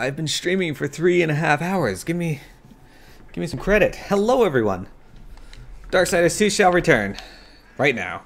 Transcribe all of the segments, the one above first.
I've been streaming for three and a half hours. Give me, give me some credit. Hello, everyone. Darksiders 2 shall return. Right now.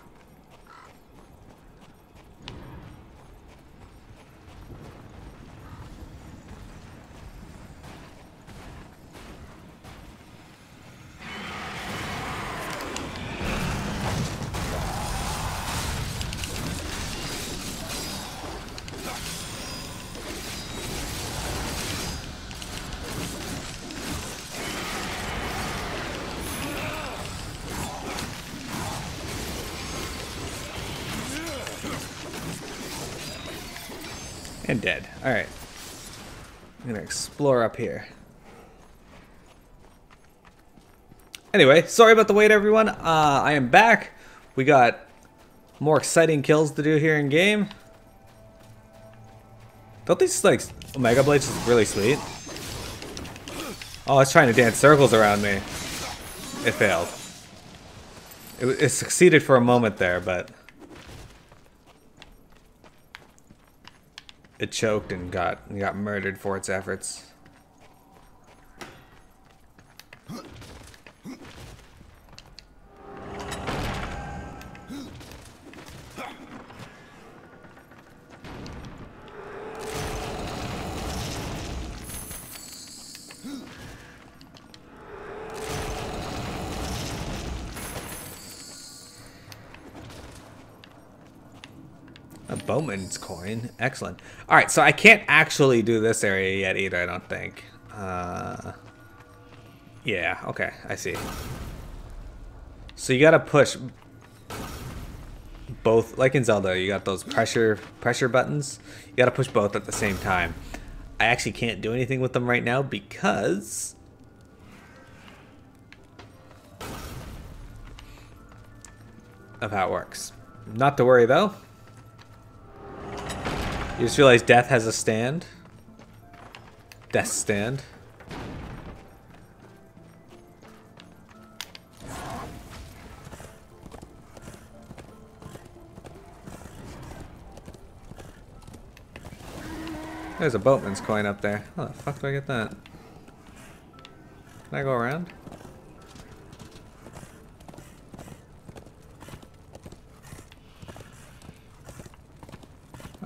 Up here. Anyway, sorry about the wait, everyone. Uh, I am back. We got more exciting kills to do here in game. Don't these, like, Omega Blades is really sweet? Oh, it's trying to dance circles around me. It failed. It, it succeeded for a moment there, but... it choked and got got murdered for its efforts. Boatman's coin. Excellent. Alright, so I can't actually do this area yet either, I don't think. Uh, yeah, okay, I see. So you gotta push both, like in Zelda, you got those pressure pressure buttons. You gotta push both at the same time. I actually can't do anything with them right now because... of how it works. Not to worry though. You just realize death has a stand. Death stand. There's a boatman's coin up there. How the fuck do I get that? Can I go around?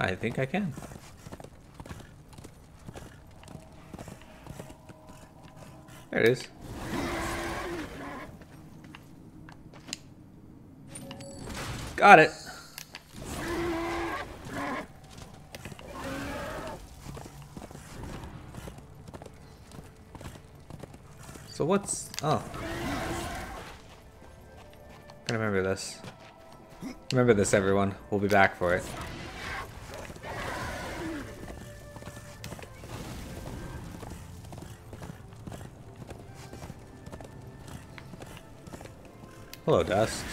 I think I can. There it is. Got it. So what's... Oh. I remember this. Remember this, everyone. We'll be back for it. Hello, Dust.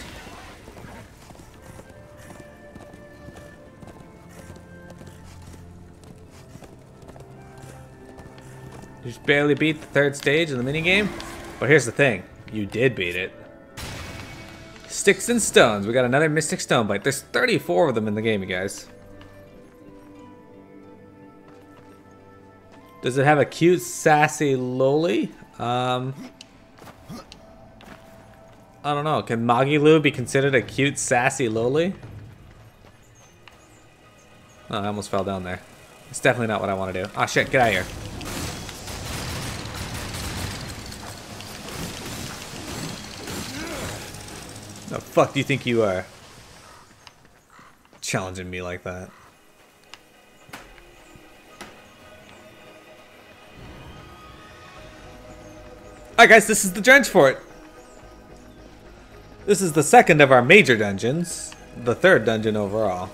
You just barely beat the third stage in the minigame? But here's the thing. You did beat it. Sticks and stones. We got another Mystic Stone Bite. There's 34 of them in the game, you guys. Does it have a cute, sassy Loli? Um, I don't know. Can Magilou be considered a cute, sassy Loli? Oh, I almost fell down there. It's definitely not what I want to do. Ah, oh, shit. Get out of here. The fuck do you think you are? Challenging me like that. Alright guys, this is the Drenchfort. This is the second of our major dungeons. The third dungeon overall.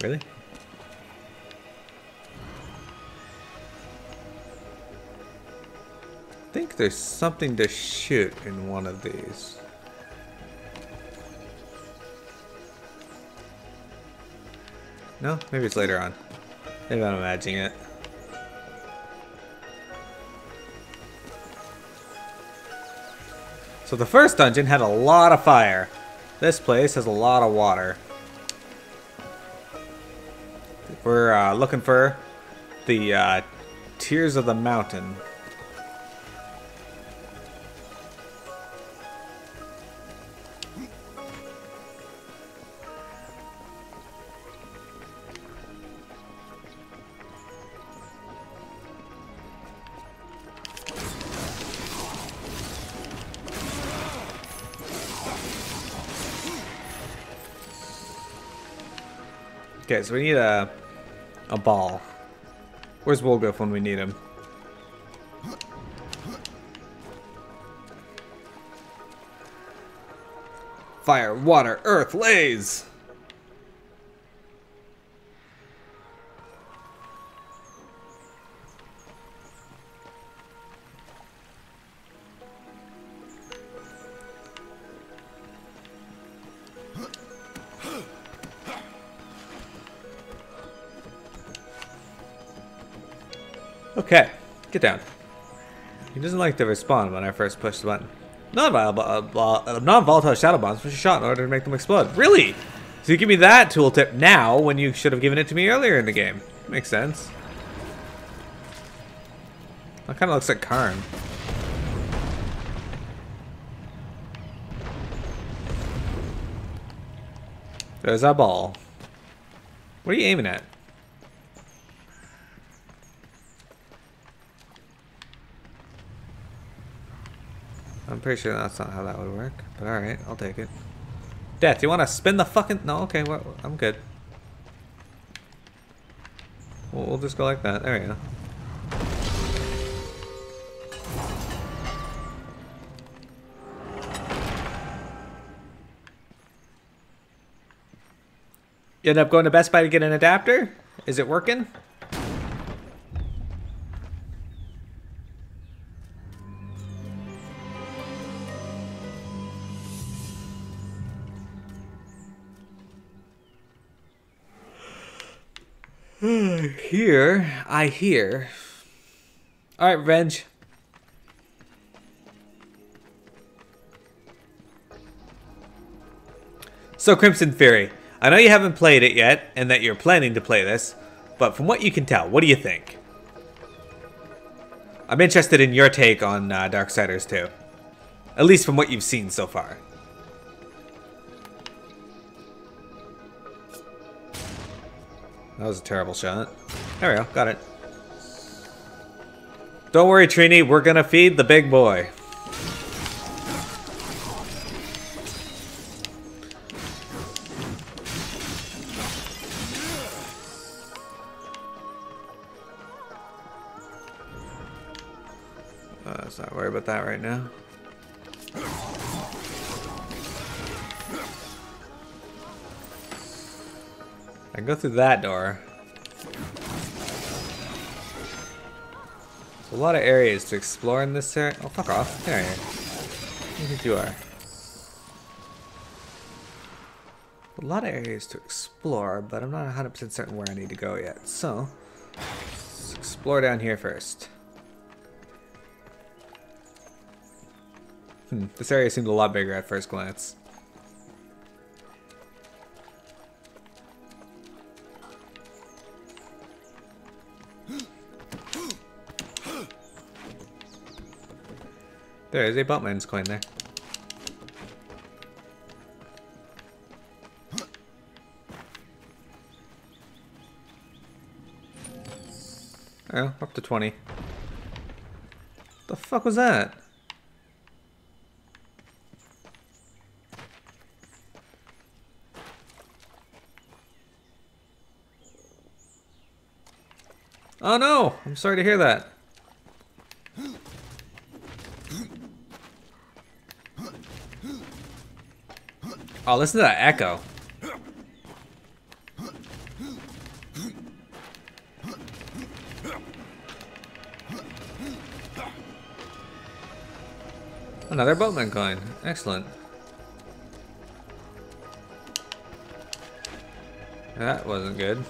Really? I think there's something to shoot in one of these. No? Maybe it's later on. Maybe I'm imagining it. So the first dungeon had a lot of fire. This place has a lot of water. We're uh, looking for the uh, Tears of the Mountain. Okay, so we need a a ball. Where's Wolgolf when we need him? Fire, water, earth, lays! Get down. He doesn't like to respond when I first push the button. Non-volatile uh, non shadow bombs push a shot in order to make them explode. Really? So you give me that tooltip now when you should have given it to me earlier in the game. Makes sense. That kind of looks like Karn. There's our ball. What are you aiming at? Pretty sure that's not how that would work, but alright, I'll take it. Death, you want to spin the fucking... No, okay, well, I'm good. We'll, we'll just go like that. There we go. You end up going to Best Buy to get an adapter? Is it working? Here, I hear. Alright, Revenge. So, Crimson Fury. I know you haven't played it yet, and that you're planning to play this, but from what you can tell, what do you think? I'm interested in your take on uh, Darksiders 2. At least from what you've seen so far. That was a terrible shot. There we go, got it. Don't worry, Trini, we're gonna feed the big boy. Uh, let's not worry about that right now. I can go through that door. A lot of areas to explore in this area. Oh, fuck off. You are. Who think you are? A lot of areas to explore, but I'm not 100% certain where I need to go yet. So, let's explore down here first. Hmm, this area seemed a lot bigger at first glance. There is a Boatman's coin there. Oh, up to 20. The fuck was that? Oh no! I'm sorry to hear that. Oh, listen to that echo. Another boatman coin. Excellent. That wasn't good.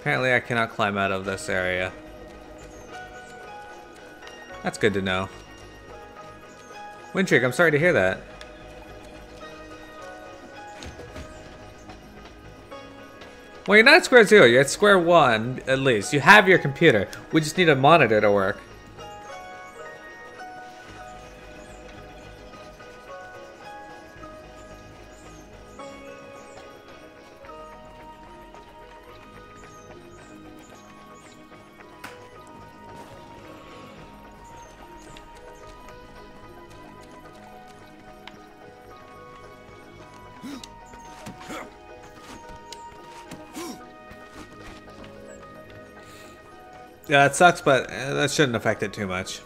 Apparently I cannot climb out of this area. That's good to know. Windtrick, I'm sorry to hear that. Well, you're not at square zero, you're at square one, at least. You have your computer. We just need a monitor to work. Yeah, that sucks, but uh, that shouldn't affect it too much.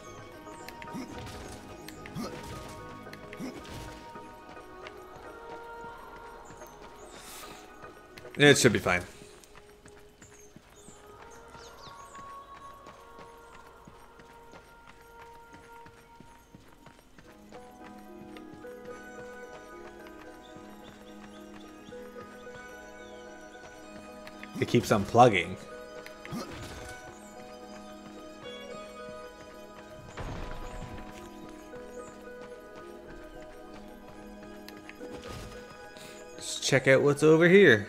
It should be fine. It keeps unplugging. Check out what's over here.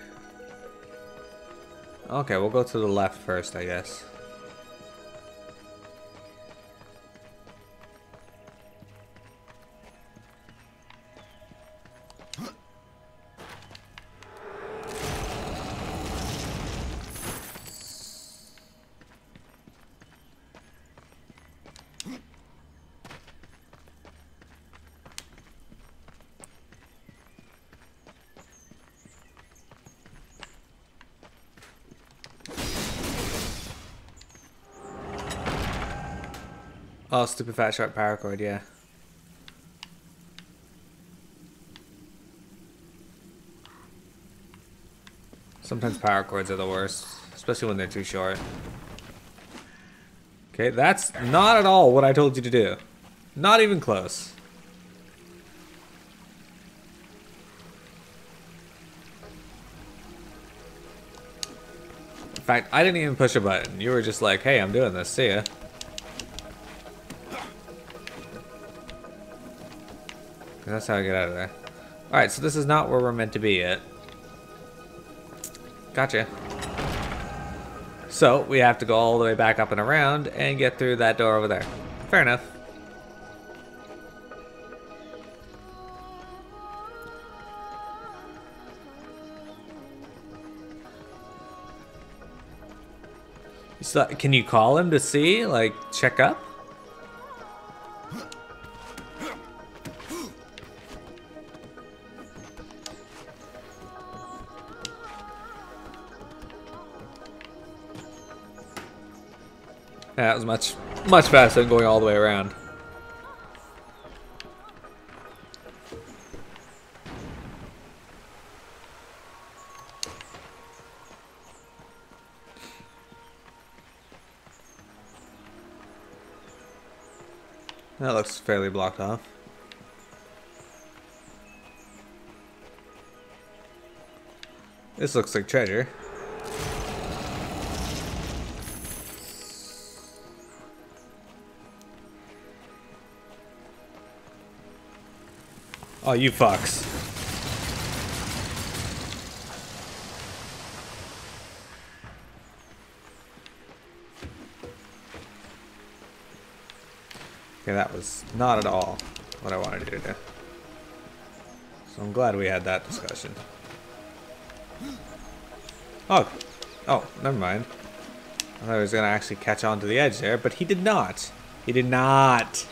Okay, we'll go to the left first, I guess. Stupid fat sharp paracord, yeah. Sometimes paracords are the worst, especially when they're too short. Okay, that's not at all what I told you to do. Not even close. In fact, I didn't even push a button. You were just like, hey, I'm doing this, see ya. That's how I get out of there. Alright, so this is not where we're meant to be yet. Gotcha. So, we have to go all the way back up and around and get through that door over there. Fair enough. So, can you call him to see? Like, check up? Yeah, that was much, much faster than going all the way around. That looks fairly blocked off. This looks like treasure. Oh, you fucks. Okay, that was not at all what I wanted to do. So I'm glad we had that discussion. Oh, oh, never mind. I thought he was gonna actually catch on to the edge there, but he did not. He did not.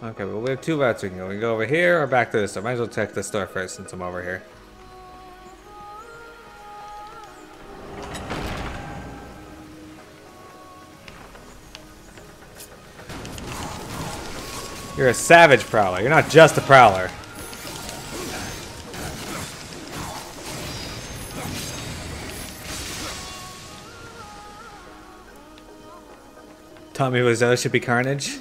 Okay, well we have two routes we can go. We can go over here or back to this. I might as well check the store first since I'm over here. You're a savage prowler. You're not just a prowler. Tommy Wiseau should be Carnage.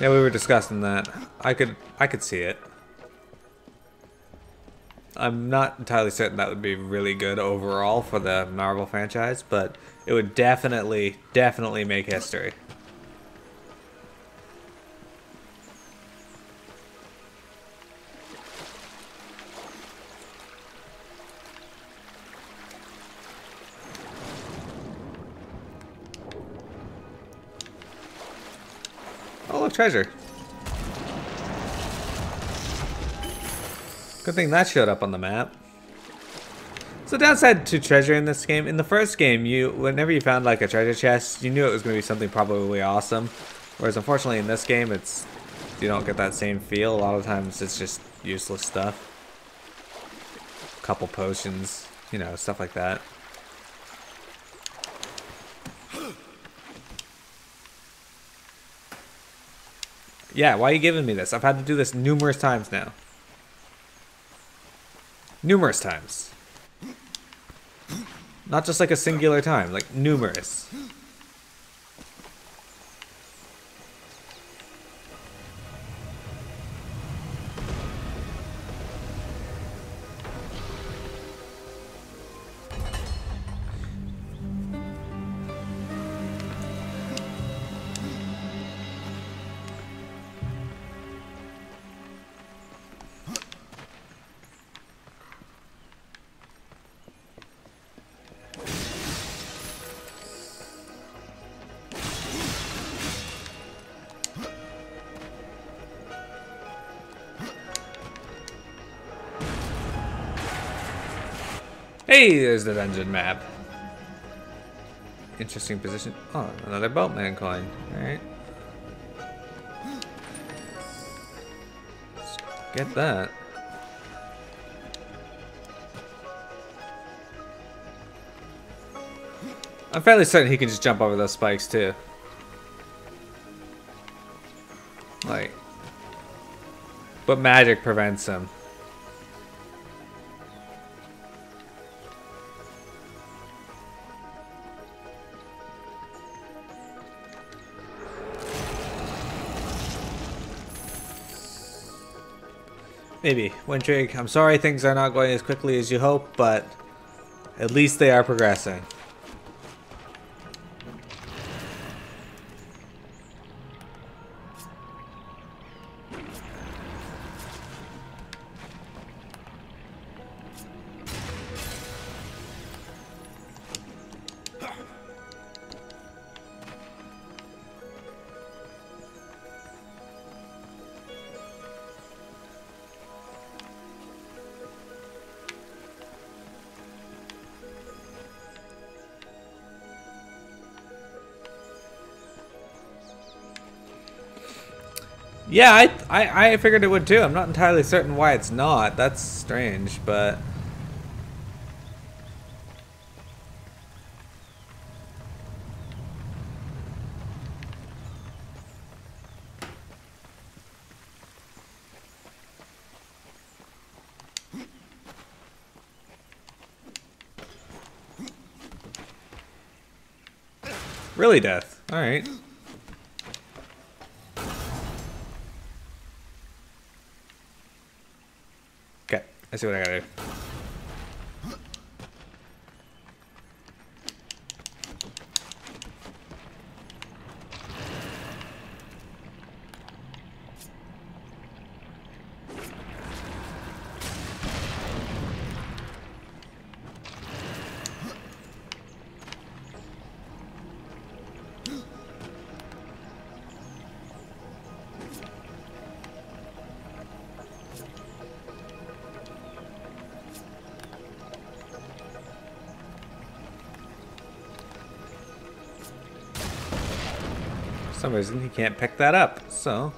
Yeah, we were discussing that. I could I could see it. I'm not entirely certain that would be really good overall for the Marvel franchise, but it would definitely, definitely make history. Treasure. Good thing that showed up on the map. So downside to treasure in this game, in the first game, you whenever you found like a treasure chest, you knew it was going to be something probably awesome. Whereas unfortunately in this game, it's you don't get that same feel. A lot of times it's just useless stuff. A Couple potions, you know, stuff like that. Yeah, why are you giving me this? I've had to do this numerous times now. Numerous times. Not just like a singular time, like numerous. Hey, there's the dungeon map. Interesting position. Oh, another boatman coin. Alright. Get that. I'm fairly certain he can just jump over those spikes too. Like, but magic prevents him. Maybe. Wintrig, I'm sorry things are not going as quickly as you hope, but at least they are progressing. Yeah, I, I, I figured it would too. I'm not entirely certain why it's not. That's strange, but... Really death. Alright. I see what I gotta do. Some reason he can't pick that up, so...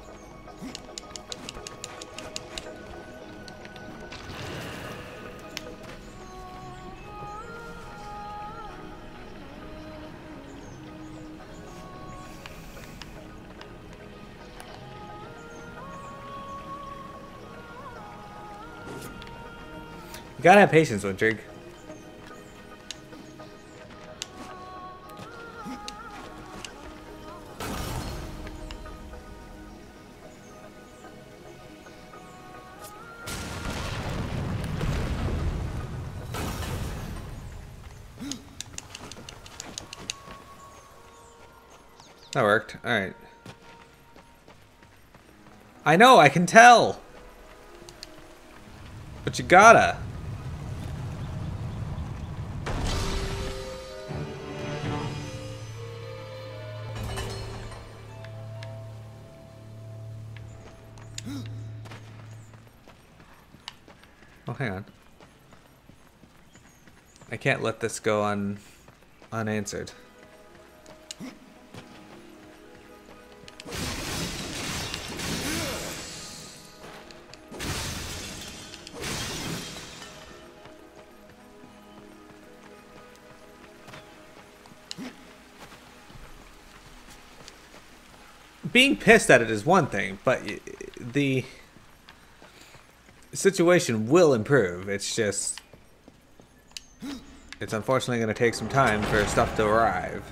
You gotta have patience, Wintrig. That worked. Alright. I know, I can tell! But you gotta. Oh, hang on. I can't let this go un unanswered. Being pissed at it is one thing, but the situation will improve. It's just it's unfortunately going to take some time for stuff to arrive.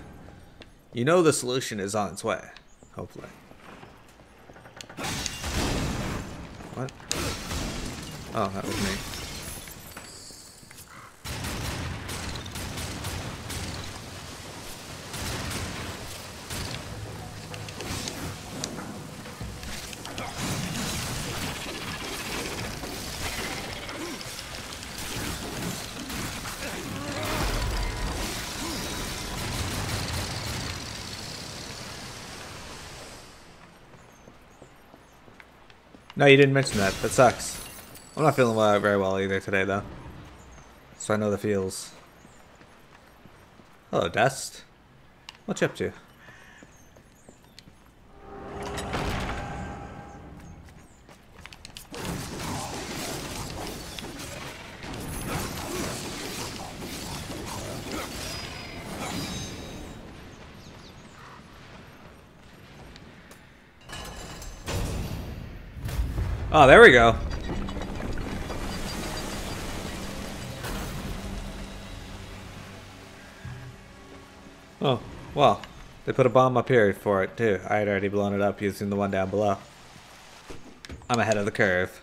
You know the solution is on its way, hopefully. What? Oh, that was me. No, you didn't mention that. That sucks. I'm not feeling well, very well either today, though. So I know the feels. Hello, Dust. What you up to? Oh, there we go. Oh, well, they put a bomb up here for it too. I had already blown it up using the one down below. I'm ahead of the curve.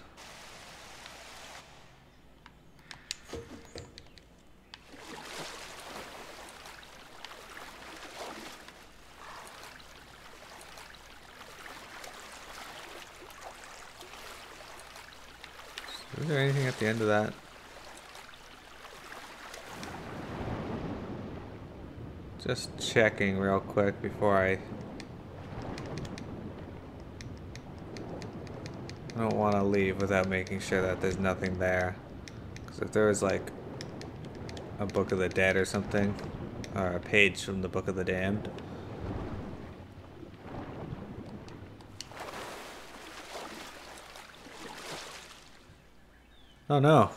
Is there anything at the end of that? Just checking real quick before I... I don't want to leave without making sure that there's nothing there. Because if there was like a Book of the Dead or something, or a page from the Book of the Damned, Oh no.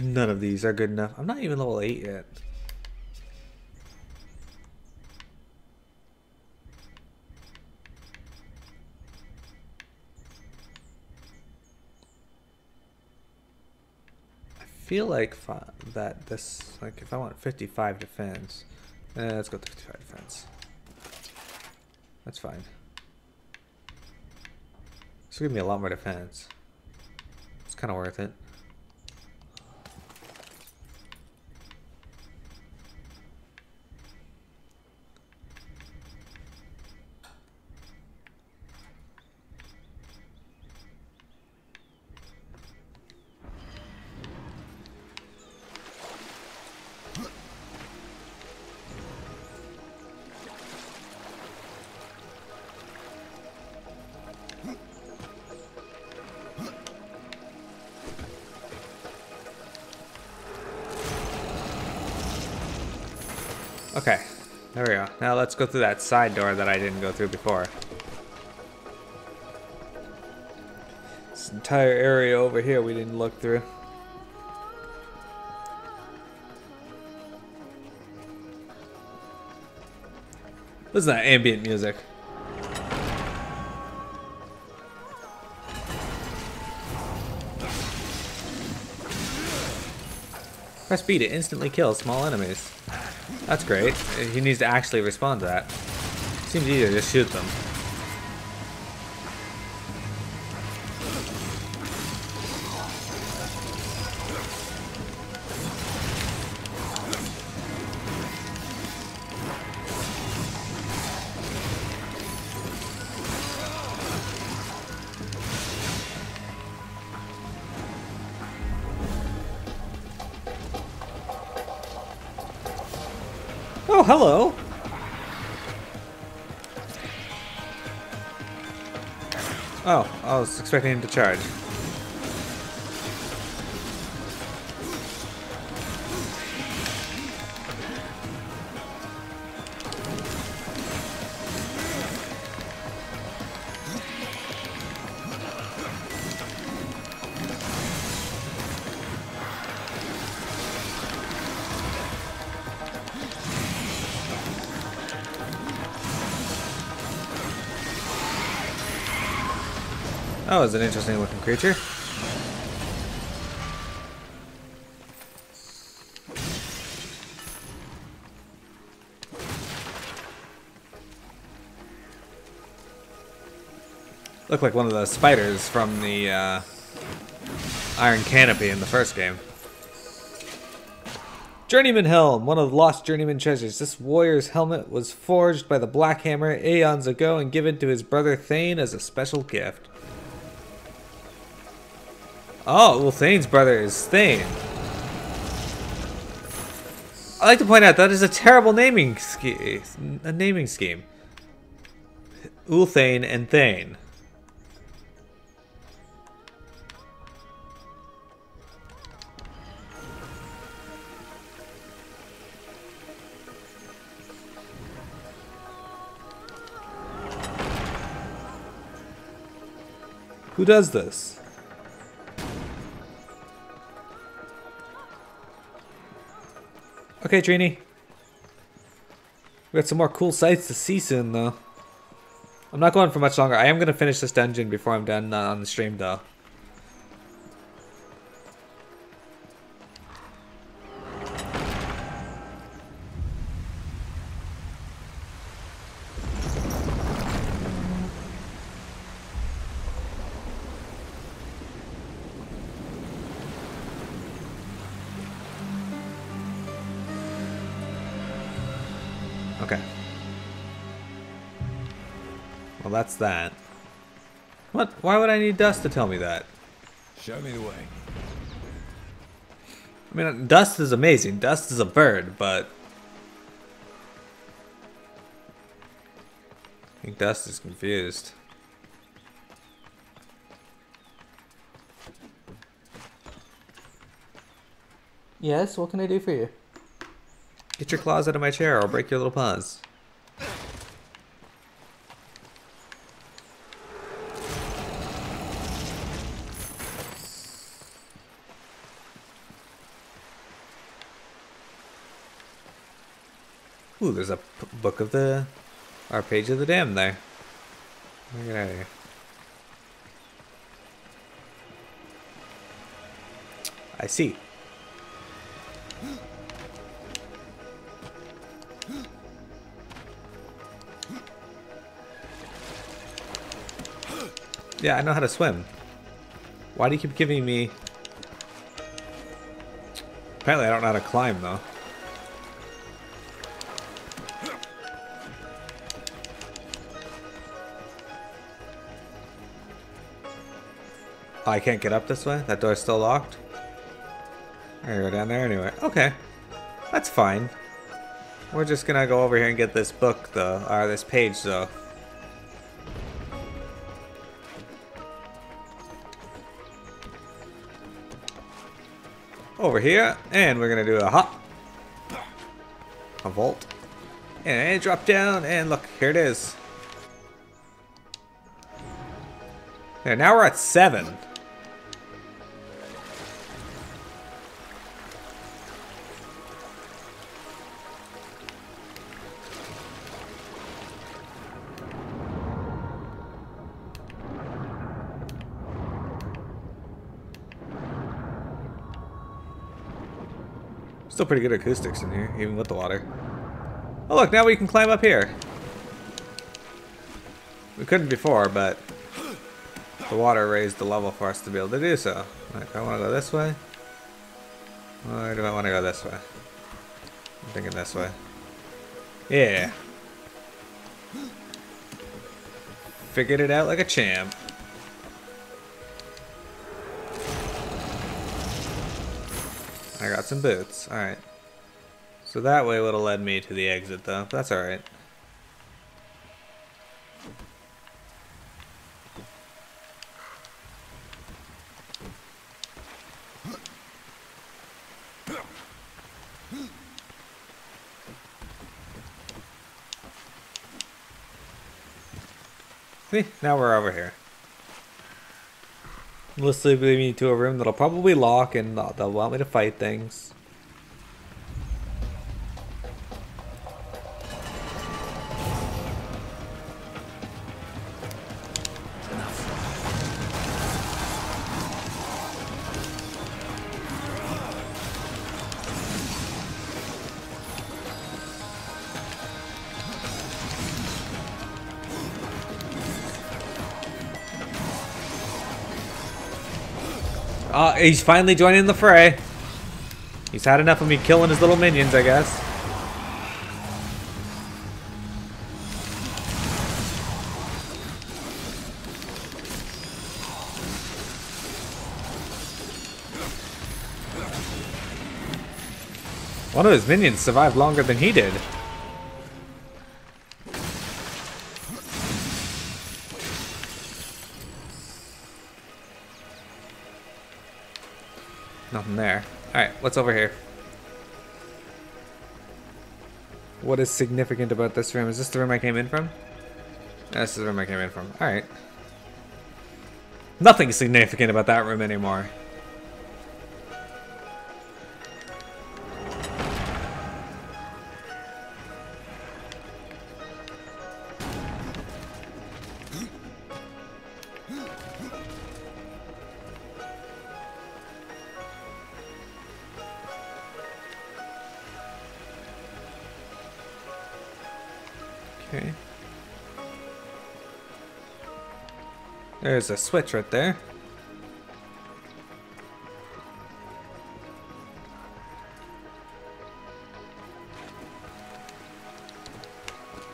None of these are good enough. I'm not even level 8 yet. Feel like that this, like if I want 55 defense, eh, let's go to 55 defense. That's fine. Will give me a lot more defense. It's kind of worth it. Okay, there we go. Now let's go through that side door that I didn't go through before. This entire area over here we didn't look through. Listen to that ambient music. Press B to instantly kill small enemies. That's great. He needs to actually respond to that. Seems easier to just shoot them. Oh, hello. Oh, I was expecting him to charge. Was an interesting looking creature. Looked like one of the spiders from the uh, Iron Canopy in the first game. Journeyman Helm, one of the lost Journeyman treasures. This warrior's helmet was forged by the Black Hammer aeons ago and given to his brother Thane as a special gift. Oh, well, Thane's brother is Thane. I like to point out that is a terrible naming scheme. A naming scheme. Ulthane and Thane. Who does this? Okay, Trini. We got some more cool sights to see soon, though. I'm not going for much longer. I am going to finish this dungeon before I'm done uh, on the stream, though. Well, that's that. What? Why would I need Dust to tell me that? Show me the way. I mean, Dust is amazing. Dust is a bird, but... I think Dust is confused. Yes, what can I do for you? Get your claws out of my chair or I'll break your little paws. Ooh, there's a book of the... Our page of the dam there. Let me Get out of here. I see. Yeah, I know how to swim. Why do you keep giving me... Apparently I don't know how to climb, though. I can't get up this way? That door's still locked? I go down there anyway. Okay. That's fine. We're just gonna go over here and get this book, though. Or this page, though. Over here, and we're gonna do a hop. A vault. And drop down, and look, here it is. There, now we're at seven. Still pretty good acoustics in here, even with the water. Oh look, now we can climb up here. We couldn't before, but the water raised the level for us to be able to do so. Like, I want to go this way. Or do I want to go this way? I'm thinking this way. Yeah. Figured it out like a champ. I got some boots. Alright. So that way would have led me to the exit though. That's alright. See, now we're over here. Let's leave me to a room that'll probably lock and they'll want me to fight things. He's finally joining the fray. He's had enough of me killing his little minions, I guess. One of his minions survived longer than he did. Alright, what's over here? What is significant about this room? Is this the room I came in from? This is the room I came in from. Alright. Nothing significant about that room anymore. There's a switch right there.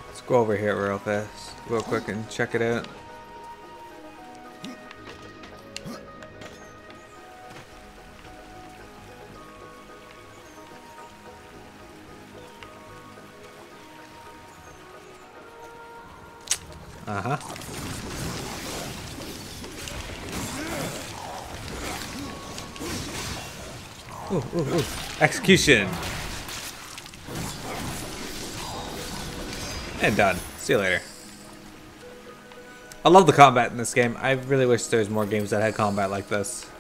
Let's go over here real fast, real quick and check it out. Execution. And done. See you later. I love the combat in this game. I really wish there was more games that had combat like this.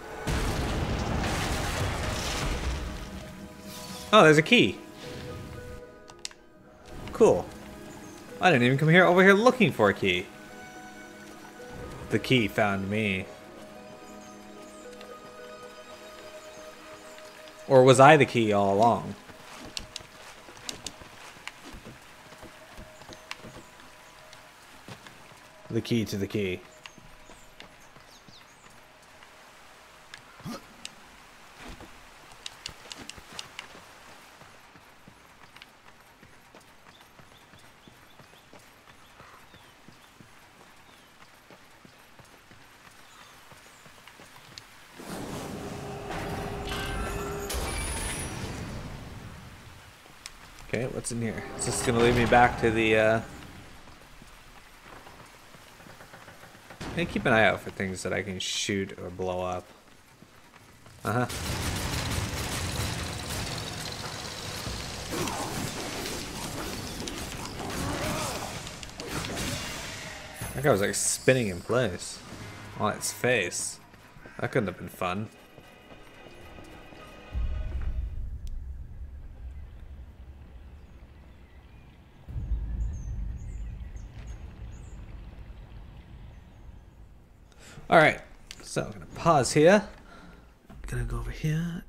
Oh, there's a key. Cool. I didn't even come here over here looking for a key. The key found me. Or was I the key all along? The key to the key. What's in here? Is this gonna lead me back to the, uh... Hey, keep an eye out for things that I can shoot or blow up. Uh-huh. That guy was like spinning in place on its face. That couldn't have been fun. Pause here. Gonna go over here